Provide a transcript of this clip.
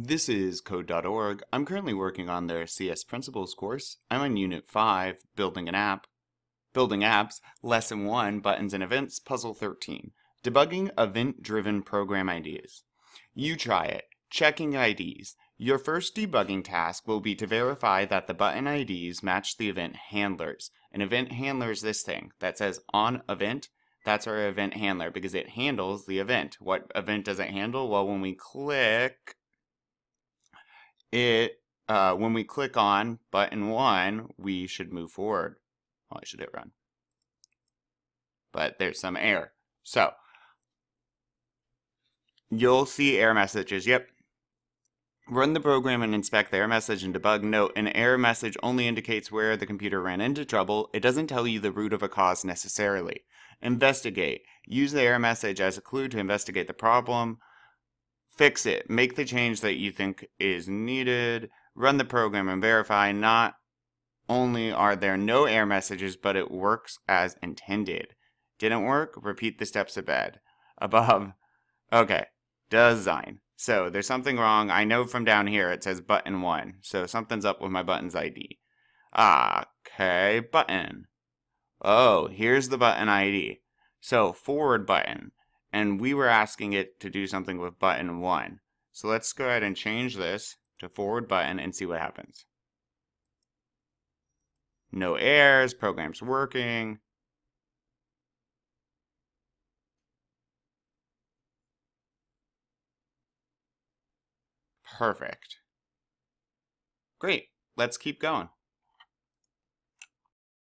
This is Code.org. I'm currently working on their CS Principles course. I'm on Unit 5, Building an App. Building Apps, Lesson 1, Buttons and Events, Puzzle 13. Debugging Event-Driven Program Ideas. You try it. Checking IDs. Your first debugging task will be to verify that the button IDs match the event handlers. An event handler is this thing that says on event. That's our event handler because it handles the event. What event does it handle? Well, when we click it uh, when we click on button one, we should move forward. Well, I should hit run. But there's some error. So, you'll see error messages. Yep. Run the program and inspect the error message and debug. Note, an error message only indicates where the computer ran into trouble. It doesn't tell you the root of a cause necessarily. Investigate. Use the error message as a clue to investigate the problem fix it, make the change that you think is needed, run the program and verify not only are there no error messages, but it works as intended. Didn't work? Repeat the steps above. Above. Okay. Design. So there's something wrong. I know from down here it says button 1. So something's up with my button's ID. Okay, button. Oh, here's the button ID. So forward button and we were asking it to do something with button 1. So let's go ahead and change this to forward button and see what happens. No errors, program's working. Perfect. Great, let's keep going.